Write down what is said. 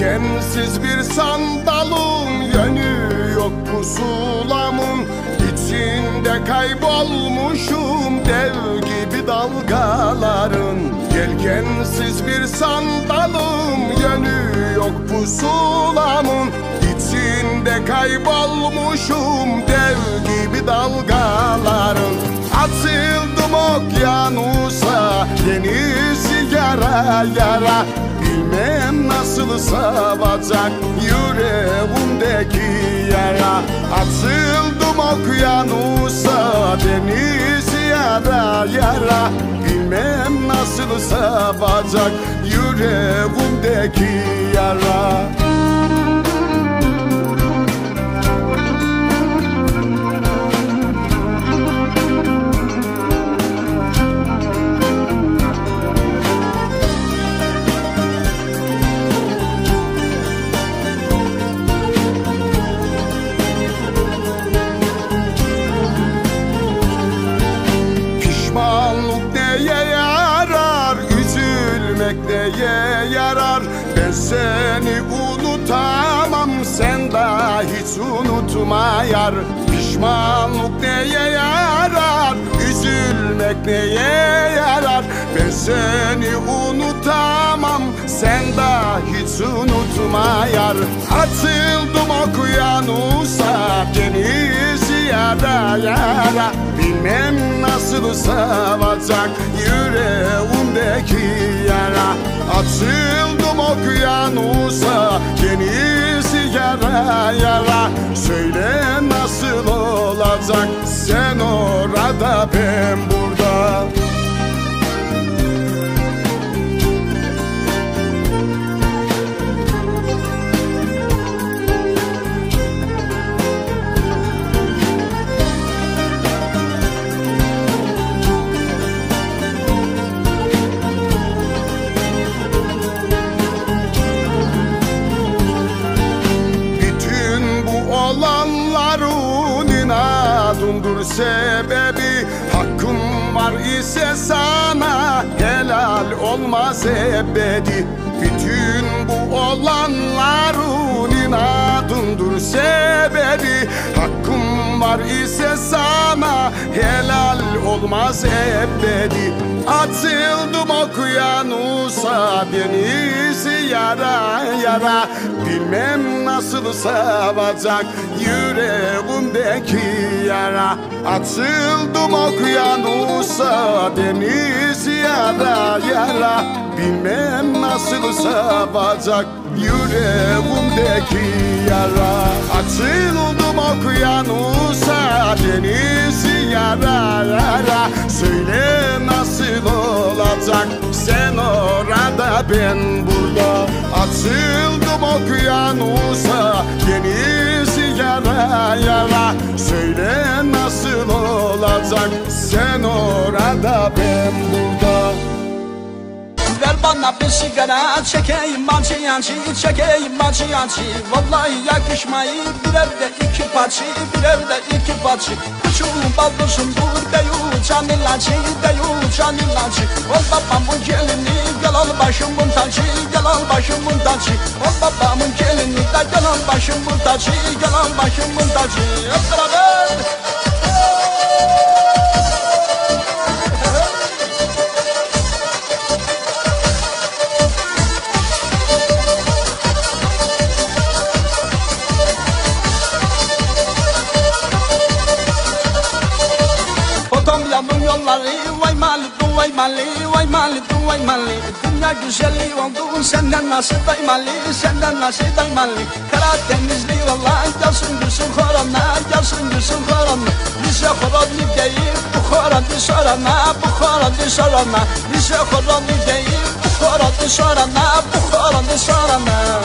Dikensiz bir sandalım Yönü yok pusulamın İçinde kaybolmuşum Dev gibi dalgaların. Yelkensiz bir sandalım Yönü yok pusulamın İçinde kaybolmuşum Dev gibi dalgaların. Atıldım okyanusa Deniz yara yara. Bilmem nasıl savacak yüreğimdeki yara. Atıldım okyanusa deniz yara yara. Bilmem nasıl savacak yüreğimdeki yara Ben seni unutamam. Sen daha hiç unutma yar Pişmanlık neye yarar? Üzülmek neye yarar? Ben seni unutamam. Sen daha hiç unutma yar Atıldım okyanusa Deniz yara yara. Bilmem nasıl savacak yüreğimdeki yara. Atıldım okyanusa deniz yara yara. Söyle nasıl olacak? Sen orada ben burada inadındır sebebi Hakkım var ise sana helal olmaz ebedi. Bütün bu olanların inadındır sebebi Hakkım var ise sana helal olmaz ebedi Atıldım okyanusa deniz yara yara. Bilmem nasıl savacak yüreğimdeki yara. Atıldım okyanusa deniz yara yara. Bilmem nasıl savacak yüreğimdeki yara. Atıldım okyanusa deniz yara yara Söyle nasıl olacak sen orada ben burada. Atıldım okyanusa deniz yara yara Söyle nasıl olacak sen orada ben burada Ver bana bir sigara çekeyim bacı yancı çekeyim bacı yancı Vallahi yakışmayı bir evde iki parça bir evde iki parça. Küçüğüm baldızım bu deyu canillacı deyu canillacı Ol babamın gelini gel al başımın tacı gel al başımın tacı. Ol babamın gelini de gel al başımın tacı gel al başımın tacı. Hep du vay mali du vay mali Dünya güzeli oldun senden nasıl daymali senden nasıl daymali Karadenizli valla gelsin gülsün korona gelsin gülsün korona Bize korona değil bu korona sorana bu korona sorana Bize korona değil bu korona sorana bu korona sorana